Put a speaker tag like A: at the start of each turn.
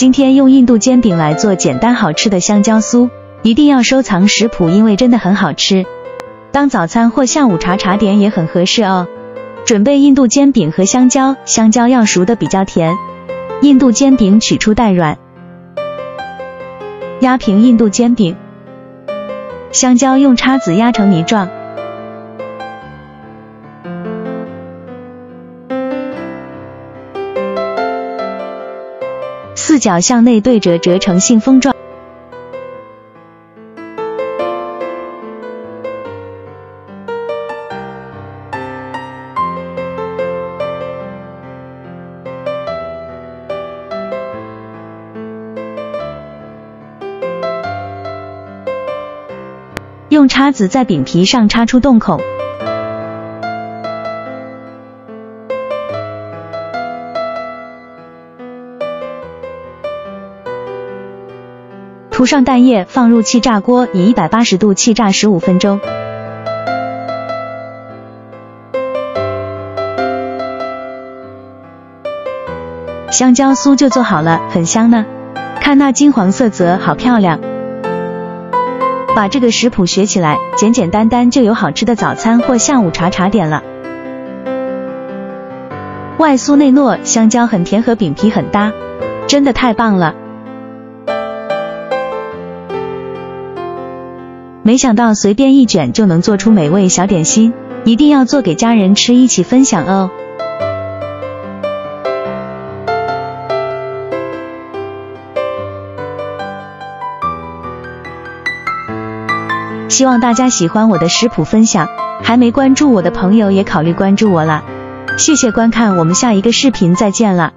A: 今天用印度煎饼来做简单好吃的香蕉酥，一定要收藏食谱，因为真的很好吃。当早餐或下午茶茶点也很合适哦。准备印度煎饼和香蕉，香蕉要熟的比较甜。印度煎饼取出带软，压平印度煎饼。香蕉用叉子压成泥状，角向内对折，折成信封状。用叉子在饼皮上插出洞口，涂上蛋液，放入气炸锅，以一百八十度气炸十五分钟。香蕉酥就做好了，很香呢。看那金黄色泽，好漂亮。把这个食谱学起来，简简单单就有好吃的早餐或下午茶茶点了。外酥内糯，香蕉很甜，和饼皮很搭，真的太棒了！没想到随便一卷就能做出美味小点心，一定要做给家人吃，一起分享哦。希望大家喜欢我的食谱分享，还没关注我的朋友也考虑关注我啦。谢谢观看，我们下一个视频再见了。